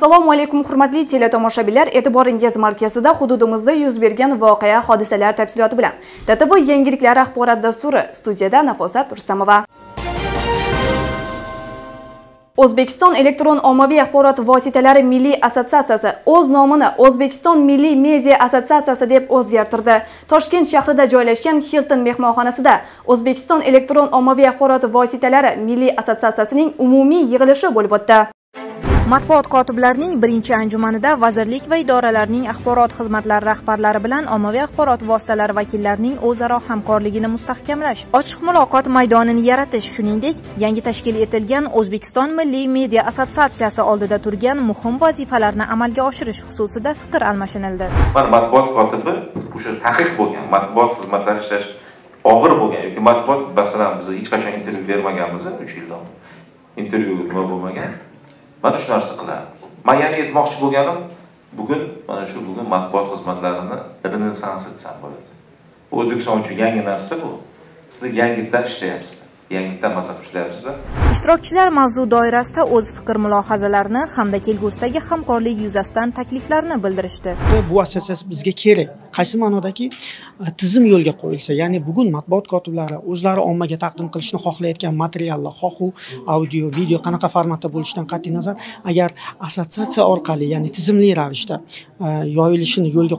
assalomu alaykum hurmatli teletomoshabinlar. E'tiboringiz markazida hududimizda yuz bergan voqea hodisalar tafsiloti bilan. Ttv yangiliklari axborot dasturi studiyada nafosat rustamova. O'zbekiston elektron ommaviy axborot vositalari milliy assotsiatsiyasi o'z nomini o'zbekiston milliy media assotsiatsiyasi deb o'zgartirdi. Toshkent shahrida joylashgan hilton mehmonxonasida o'zbekiston elektron ommaviy axborot vositalari milliy assotsiatsiyasining umumiy yig'ilishi bo'lib o'tdi. Matbuot kotiblarining birinchi anjumanida vazirlik va idoralarning axborot xizmatlari rahbarlari bilan ommaviy axborot vositalari vakillarining o'zaro hamkorligini mustahkamlash ochiq muloqot maydonini yaratish shuningdek yangi tashkil etilgan o'zbekiston milliy media assotsiatsiyasi oldida turgan muhim vazifalarni amalga oshirish xususida fikr almashinildi. Matbuot kotibi o'sha taqiq bo'lgan matbuot xizmatlari ishlash og'ir bo'lgan yoki matbuot masalan biz hech qachon intervyu bermaganmiz uch yil intervyu nima bo'lmagan? Mana shu narsa qiladi. Man yana aytmoqchi bo'lganim bugun mana shu bugun matbuot xizmatlarini renessansi desam bo'ladi. O'zbekiston uchun yangi narsa bu. Sizlar yangitdan ishlayapsizlar yangitdan maza ishlayapsizlar ishtirokchilar mavzu doirasida o'z fikr mulohazalarini hamda kelgusidagi hamkorlik yuzasidan takliflarini bildirishdi. Bu assotsiatsiya bizga kerak qaysi ma'nodaki e, tizim yo'lga qo'yilsa ya'ni bugun matbuot kotiblari o'zlari ommaga taqdim qilishni xohlayotgan materiallar xoh u audio video qanaqa formatda bo'lishidan qat'iy nazar agar assotsiatsiya orqali ya'ni tizimli ravishda e, yoyilishini yo'lga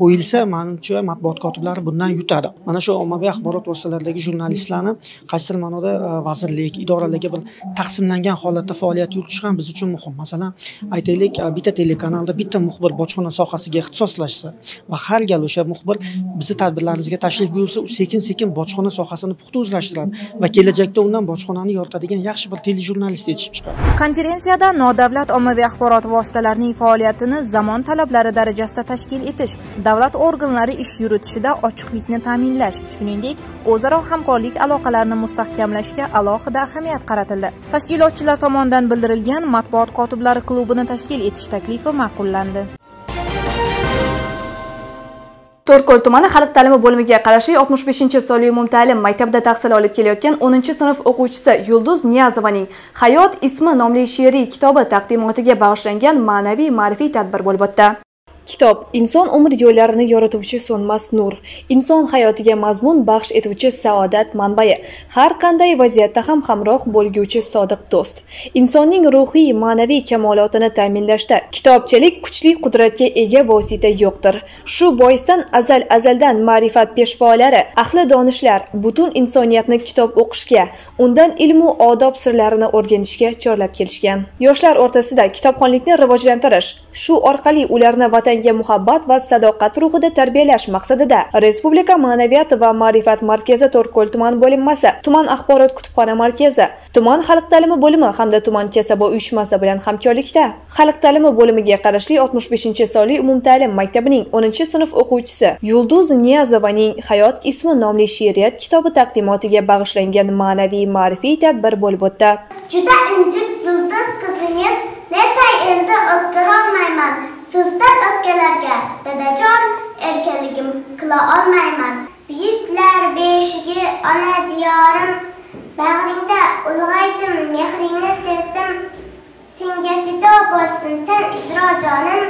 qo'yilsa manimcha matbuot kotiblari bundan yutadi. Mana shu ommaviy axborot vositalaridagi jurnalistlarni qaysidir ma'noda e, vazirlik idoralarga bir taqsimlangan holatda faoliyat yuritish ham biz uchun muhim. Masalan aytaylik bitta telekanalda bitta muxbir bojxona sohasiga ixtisoslashsa va har gal o'sha muxbir bizni tadbirlarimizga tashrif buyursa u sekin sekin bojxona sohasini puxta o'zlashtiradi va kelajakda undan bojxonani yoritadigan yaxshi bir telejurnalist yetishib chiqadi. Konferensiyada nodavlat ommaviy axborot vositalarining faoliyatini zamon talablari darajasida tashkil etish davlat organlari ish yuritishida ochiqlikni ta'minlash shuningdek o'zaro hamkorlik aloqalarini mustahkamlashga alohida ahamiyat qaratildi. Tashkilotchilar tomonidan bildirilgan matbuot kotiblari klubini tashkil etish taklifi ma'qullandi. To'rtko'l tumani xalq ta'limi bo'limiga qarashli 65 sonli umumta'lim maktabida tahsil olib kelayotgan 10 sinf o'quvchisi yulduz niyazovaning hayot ismi nomli she'riy kitobi taqdimotiga bag'ishlangan ma'naviy ma'rifiy tadbir bo'lib o'tdi. Kitob inson umr yo'llarini yorituvchi so'nmas nur, inson hayotiga mazmun baxsh etuvchi saodat manbai, har qanday vaziyatda ham hamroh bo'lguvchi sodiq do'st. Insonning ruhiy, ma'naviy kamolotini ta'minlashda kitobchilik kuchli qudratga ega vosita yo'qdir. Shu boisdan azal azaldan ma'rifat peshvolari, ahli donishlar butun insoniyatni kitob o'qishga, undan ilmu odob sirlarini o'rganishga chorlab kelishgan. Yoshlar o'rtasida kitobxonlikni rivojlantirish, shu orqali ularni vatan vatanga muhabbat va sadoqat ruhida tarbiyalash maqsadida Respublika Ma'naviyat va ma'rifat markazi To'rtko'l tuman bo'linmasi, tuman axborot kutubxona markazi, tuman xalq ta'limi bo'limi hamda tuman kasaba uyushmasi bilan hamkorlikda xalq ta'limi bo'limiga qarashli 65-sonli umumta'lim maktabining 10-sinf o'quvchisi Yulduz Niyazovaning Hayot ismi nomli she'riyat kitobi taqdimotiga bag'ishlangan ma'naviy ma'rifiy tadbir bo'lib o'tdi. Juda injiq Sizdan o'zgalarga dadajon erkaligim qila olmayman. Buyuklar beshigi ona diyorim, bag'ringda ulg'aydim, mehringni sezdim. Senga fido bo'lsin tan ijro jonim.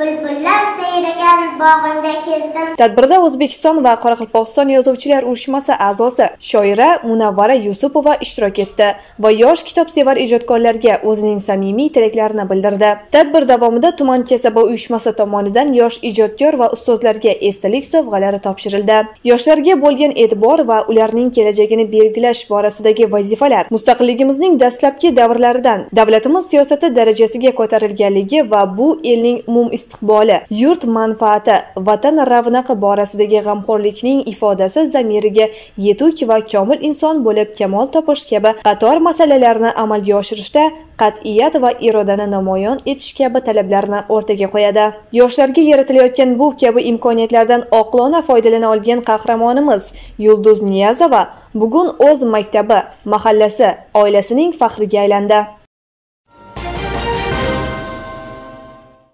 Bulbullar sayragan bog'inda kezdim tadbirda o'zbekiston va qoraqalpog'iston yozuvchilar uyushmasi a'zosi shoira munavvara yusupova ishtirok etdi va yosh kitobsevar ijodkorlarga o'zining samimiy tilaklarini bildirdi. Tadbir davomida tuman kasaba uyushmasi tomonidan yosh ijodkor va ustozlarga esdalik sovg'alari topshirildi. Yoshlarga bo'lgan e'tibor va ularning kelajagini belgilash borasidagi vazifalar mustaqilligimizning dastlabki davrlaridan davlatimiz siyosati darajasiga ko'tarilganligi va bu elning umum istiqboli yurt manfaati vatan ravnaqi borasidagi g'amxo'rlikning ifodasi zamiriga yetuk va komil inson bo'lib kamol topish kabi qator masalalarni amalga oshirishda qat'iyat va irodani namoyon etish kabi talablarni o'rtaga qo'yadi. Yoshlarga yaratilayotgan bu kabi imkoniyatlardan oqilona foydalana olgan qahramonimiz yulduz niyazova bugun o'z maktabi mahallasi oilasining faxriga aylandi.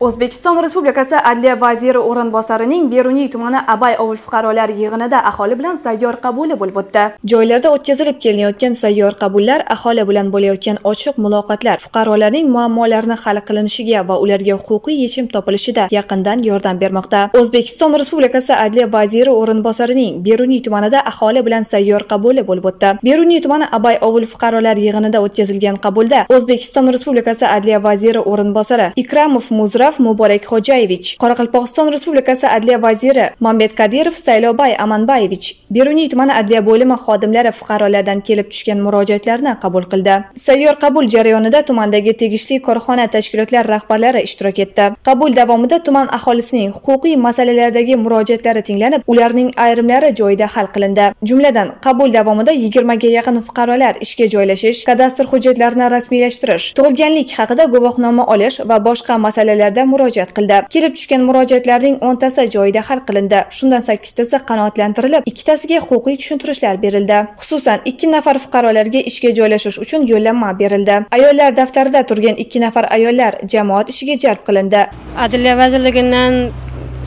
O'zbekiston respublikasi adliya vaziri o'rinbosarining beruniy tumani abay ovul fuqarolar yig'inida aholi bilan sayyor qabuli bo'lib o'tdi. Joylarda o'tkazilib kelinayotgan sayyor qabullar aholi bilan bo'layotgan ochiq muloqotlar fuqarolarning muammolarini hal qilinishiga va ularga huquqiy yechim topilishida yaqindan yordam bermoqda. O'zbekiston respublikasi adliya vaziri o'rinbosarining beruniy tumanida aholi bilan sayyor qabuli bo'lib o'tdi. Beruniy tumani abay ovul fuqarolar yig'inida o'tkazilgan qabulda o'zbekiston respublikasi adliya vaziri o'rinbosari ikramov muzraf muborakxo'jayevich qoraqalpog'iston respublikasi adliya vaziri mambet kadirov saylovbay amanbayevich beruniy tumani adliya bo'limi xodimlari fuqarolardan kelib tushgan murojaatlarni qabul qildi. Sayyor qabul jarayonida tumandagi tegishli korxona tashkilotlar rahbarlari ishtirok etdi. Qabul davomida tuman aholisining huquqiy masalalardagi murojaatlari tinglanib ularning ayrimlari joyida hal qilindi. Jumladan qabul davomida yigirmaga yaqin fuqarolar ishga joylashish kadastr hujjatlarini rasmiylashtirish tug'ilganlik haqida guvohnoma olish va boshqa masalalar masalalarda murojaat qildi. Kelib tushgan murojaatlarning o'ntasi joyida hal qilindi. Shundan sakkiztasi qanoatlantirilib ikkitasiga huquqiy tushuntirishlar berildi. Xususan ikki nafar fuqarolarga ishga joylashish uchun yo'llanma berildi. Ayollar daftarida turgan ikki nafar ayollar jamoat ishiga jalb qilindi. Adliya vazirligidan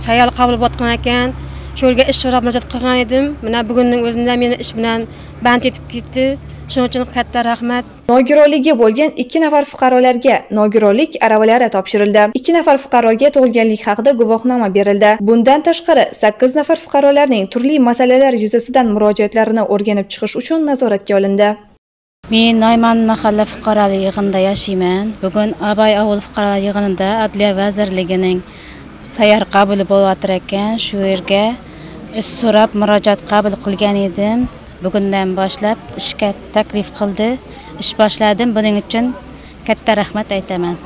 sayyor qabul bo'layotgan ekan. Shu yerga ish so'rab murojaat qilgan edim. Mana bugunning o'zida meni ish bilan band etib ketdi. Shuning uchun katta rahmat. Nogironligi bo'lgan ikki nafar fuqarolarga nogironlik aravalari topshirildi. Ikki nafar fuqaroga tug'ilganlik haqida guvohnoma berildi. Bundan tashqari sakkiz nafar fuqarolarning turli masalalar yuzasidan murojaatlarini o'rganib chiqish uchun nazoratga olindi. Men nayman mahalla fuqarolar yig'inida yashayman bugun abay ovul fuqarolar yig'inida adliya vazirligining sayyor qabuli ekan shu yerga ish so'rab murojaat qabul qilgan edim. Bugundan boshlab ishga taklif qildi. Ish boshladim. Buning uchun katta rahmat aytaman.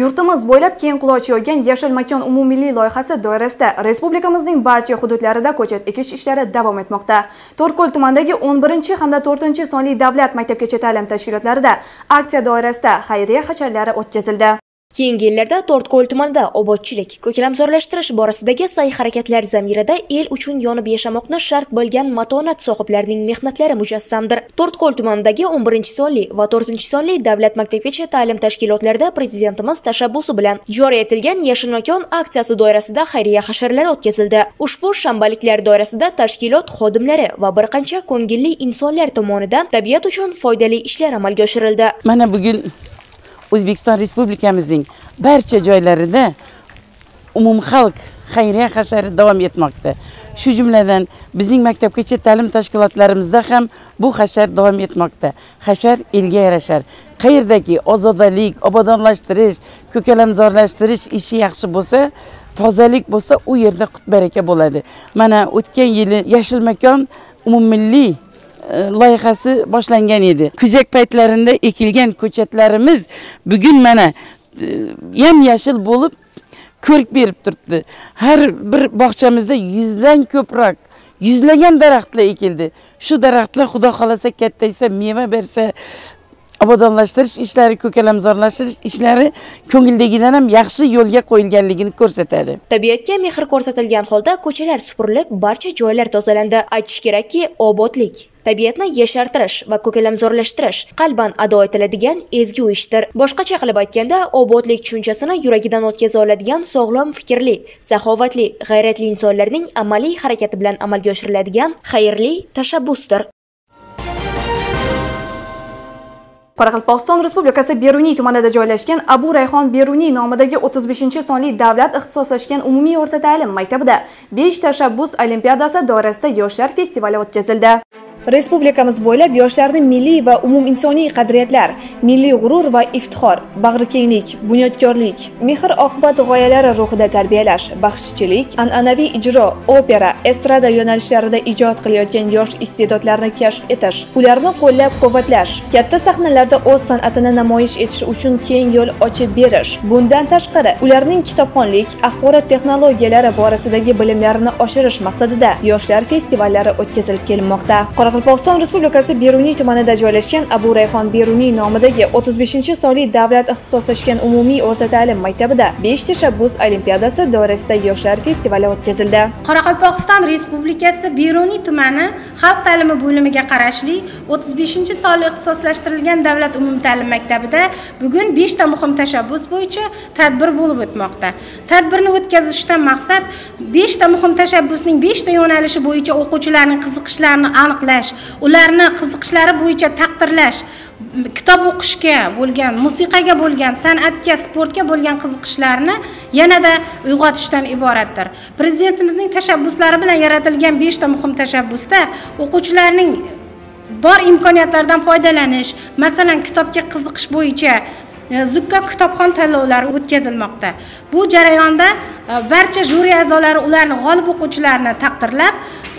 Yurtimiz bo'ylab keng quloch yoygan yashil makon umummilliy loyihasi doirasida respublikamizning barcha hududlarida ko'chat ekish ishlari davom etmoqda. To'rtko'l tumanidagi 11 hamda 4 sonli davlat maktabgacha ta'lim tashkilotlarida aksiya doirasida xayriya hasharlari o'tkazildi. Keyingi yillarda To'rtko'l tumanida obodchilik, ko'kalamzorlashtirish borasidagi sa'y-harakatlar zamirida el uchun yonib yashamoqni shart bo'lgan matonat sohiblarining mehnatlari mujassamdir. To'rtko'l tumanidagi 11-sonli va 4-sonli davlat maktabgacha ta'lim tashkilotlarida prezidentimiz tashabbusi bilan joriy etilgan Yashil makon aksiyasi doirasida xayriya hasharlari o'tkazildi. Ushbu shanbaliklar doirasida tashkilot xodimlari va bir qancha ko'ngilli insonlar tomonidan tabiat uchun foydali ishlar amalga oshirildi. Mana bugun o'zbekiston respublikamizning barcha joylarida umumxalq xayriya hashari davom etmoqda. Shu jumladan bizning maktabgacha ta'lim tashkilotlarimizda ham bu hashar davom etmoqda. Hashar elga yarashar. Qayerdaki ozodalik obodonlashtirish ko'kalamzorlashtirish ishi yaxshi bo'lsa tozalik bo'lsa u yerda qut baraka bo'ladi. Mana o'tgan yili yashil makon umummilliy loyihasi boshlangan edi. Kuzak paytlarida ekilgan ko'chatlarimiz bugun mana yam yashil bo'lib ko'rik berib turibdi. Har bir bog'chamizda yuzdan ko'proq yuzlagan daraxtlar ekildi. Shu daraxtlar xudo xohlasa kattaysa meva obodonlashtirish ishlari ko'kalamzorlashtirish ishlari ko'ngildagidan ham yaxshi yo'lga qo'yilganligini ko'rsatadi. Tabiatga mehr ko'rsatilgan holda ko'chalar supurilib barcha joylar tozalandi. Aytish kerakki obodlik tabiatni yashartirish va ko'kalamzorlashtirish qalban ado etiladigan ezgu ishdir. Boshqacha qilib aytganda obodlik tushunchasini yuragidan o'tkaza oladigan sog'lom fikrli saxovatli g'ayratli insonlarning amaliy harakati bilan amalga oshiriladigan xayrli tashabbusdir. Qoraqalpog'iston respublikasi beruniy tumanida joylashgan abu rayhon beruniy nomidagi 35 sonli davlat ixtisoslashgan umumiy o'rta ta'lim maktabida 5 tashabbus olimpiadasi doirasida yoshlar festivali o'tkazildi. Respublikamiz bo'ylab yoshlarni milliy va umuminsoniy qadriyatlar milliy g'urur va iftixor bag'rikenglik bunyodkorlik mehr oqibat g'oyalari ruhida tarbiyalash baxshichilik an'anaviy ijro opera estrada yo'nalishlarida ijod qilayotgan yosh iste'dodlarni kashf etish ularni qo'llab quvvatlash katta sahnalarda o'z san'atini namoyish etishi uchun keng yo'l ochib berish. Bundan tashqari ularning kitobxonlik axborot texnologiyalari borasidagi bilimlarini oshirish maqsadida yoshlar festivallari o'tkazilib kelinmoqda qoraqalpog'iston respublikasi beruniy tumanida joylashgan abu rayhon beruniy nomidagi 35 sonli davlat ixtisoslashgan umumiy o'rta ta'lim maktabida 5 tashabbus olimpiadasi doirasida yoshlar festivali o'tkazildi. Qoraqalpog'iston respublikasi beruniy tumani xalq ta'limi bo'limiga qarashli 35 sonli ixtisoslashtirilgan davlat umumta'lim maktabida bugun 5 ta muhim tashabbus bo'yicha tadbir bo'lib o'tmoqda. Tadbirni o'tkazishdan maqsad 5 ta muhim tashabbusning 5 ta yo'nalishi bo'yicha o'quvchilarning qiziqishlarini aniqlash ularni qiziqishlari bo'yicha taqdirlash kitob o'qishga bo'lgan musiqaga bo'lgan san'atga sportga bo'lgan qiziqishlarini yanada uyg'otishdan iboratdir. Prezidentimizning tashabbuslari bilan yaratilgan beshta muhim tashabbusda o'quvchilarning bor imkoniyatlardan foydalanish masalan kitobga qiziqish bo'yicha e, zukko kitobxon tanlovlari o'tkazilmoqda. Bu jarayonda e, barcha juri a'zolari ularni g'olib o'quvchilarni taqdirlab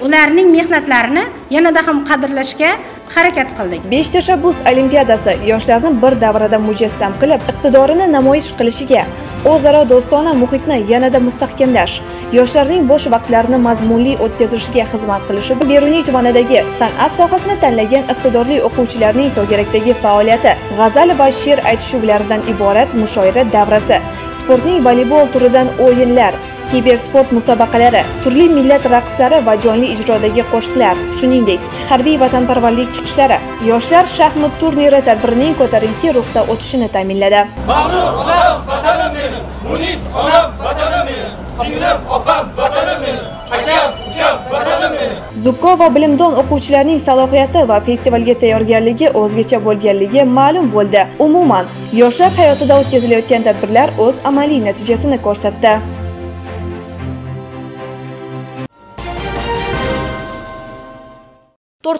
ularning mehnatlarini yanada ham qadrlashga harakat qildik. Besh tashabbus olimpiadasi yoshlarni bir davrada mujassam qilib iqtidorini namoyish qilishiga o'zaro do'stona muhitni yanada mustahkamlash yoshlarning bo'sh vaqtlarini mazmunli o'tkazishiga xizmat qilishi beruniy tumanidagi san'at sohasini tanlagan iqtidorli o'quvchilarning to'garakdagi faoliyati g'azal va she'r aytishuvlaridan iborat mushoira davrasi sportning voleybol turidan o'yinlar kibersport musobaqalari turli millat raqslari va jonli ijrodagi qo'shiqlar shuningdek harbiy vatanparvarlik chiqishlari yoshlar shaxmat turniri tadbirining ko'tarinki ruhda o'tishini ta'minladi. Mag'rur onam vatanim menim munis onam vatanim menim singlim opam vatanim menim akam ukam vatanim menim zukko va bilimdon o'quvchilarning salohiyati va festivalga tayyorgarligi o'zgacha bo'lganligi ma'lum bo'ldi. Umuman yoshlar hayotida o'tkazilayotgan tadbirlar o'z amaliy natijasini ko'rsatdi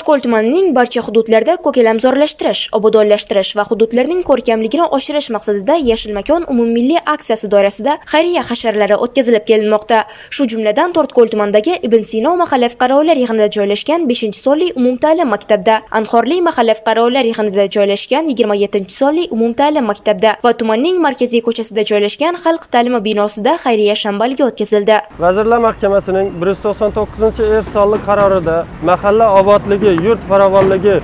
to'rtko'l tumanining barcha hududlarida ko'kalamzorlashtirish obodonlashtirish va hududlarning ko'rkamligini oshirish maqsadida yashil makon umummilliy aksiyasi doirasida xayriya hasharlari o'tkazilib kelinmoqda. Shu jumladan to'rtko'l tumanidagi ibn sino mahalla fuqarolar yig'inida joylashgan 5 sonli umumta'lim maktabda anhorli mahalla fuqarolar yig'inida joylashgan 27 sonli umumta'lim maktabda va tumanning markaziy ko'chasida joylashgan xalq ta'limi binosida xayriya shanbaligi o'tkazildi. Vazirlar mahkamasining 199 ev er sonli qarorida mahalla obodligi yurt farovonligi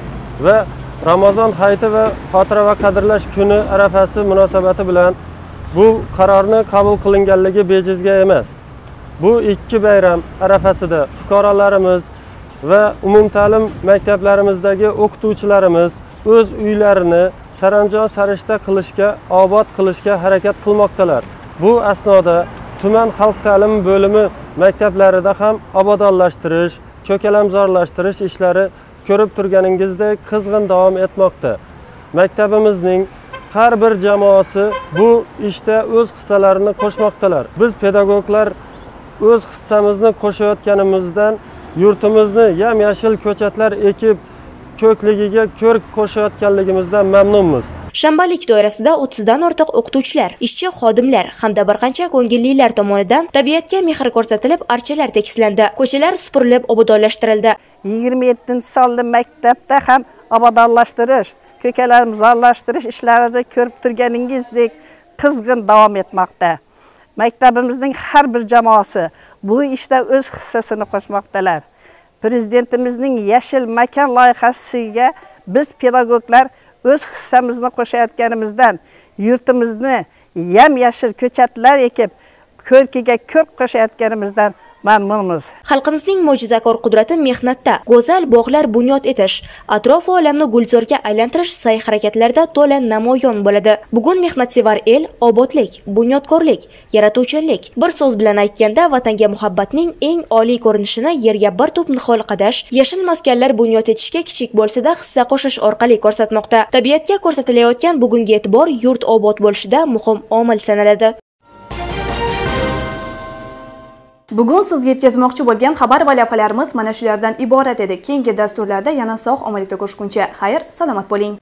va ramazon hayiti va xotira va qadrlash kuni arafasi munosabati bilan bu qarorni qabul qilinganligi bejizga emas. Bu ikki bayram arafasida fuqarolarimiz va umumta'lim maktablarimizdagi o'qituvchilarimiz o'z uylarini saranjon sarishta qilishga obod qilishga harakat qilmoqdalar. Bu asnoda tuman xalq ta'limi bo'limi maktablarida ham obodonlashtirish ko'kalamzorlashtirish ishlari ko'rib turganingizdek qizg'in davom etmoqda. Maktabimizning har bir jamoasi bu ishda o'z hissalarini qo'shmoqdalar. Biz pedagoglar o'z hissamizni qo'shayotganimizdan yurtimizni yam yashil ko'chatlar ekib ko'kligiga ko'rk qo'shayotganligimizdan mamnunmiz. Shanbalik doirasida 30 dan ortiq o'qituvchilar ishchi xodimlar hamda bir qancha ko'ngillilar tomonidan tabiatga mehr ko'rsatilib archalar tekislandi. Ko'chalar supurilib obodonlashtirildi. 27 sonli maktabda ham obodonlashtirish ko'kalamzorlashtirish ishlarini ko'rib turganingizdek qizg'in davom etmoqda. Maktabimizning har bir jamoasi bu ishda o'z hissasini qo'shmoqdalar. Prezidentimizning yashil makon loyihasiga biz pedagoglar o'z hissamizni qo'shayotganimizdan yurtimizni yam yashil ko'chatlar ekib ko'rkiga ko'rk qo'shayotganimizdan mamnunmiz xalqimizning mo'jizakor qudrati mehnatda go'zal bog'lar bunyod etish atrof olamni gulzorga aylantirish sa'y harakatlarida to'la namoyon bo'ladi. Bugun mehnatsevar el obodlik bunyodkorlik yaratuvchanlik. Bir so'z bilan aytganda vatanga muhabbatning eng oliy ko'rinishini yerga bir to'p nihol qadash yashil maskanlar bunyod etishga kichik bo'lsa-da hissa qo'shish orqali ko'rsatmoqda. Tabiatga ko'rsatilayotgan bugungi e'tibor yurt obod bo'lishida muhim omil sanaladi. Bugun sizga yetkazmoqchi bo'lgan xabar va lavhalarimiz mana shulardan iborat edi. Keyingi dasturlarda yana sog' omonlikda ko'rishguncha. Xayr salomat bo'ling.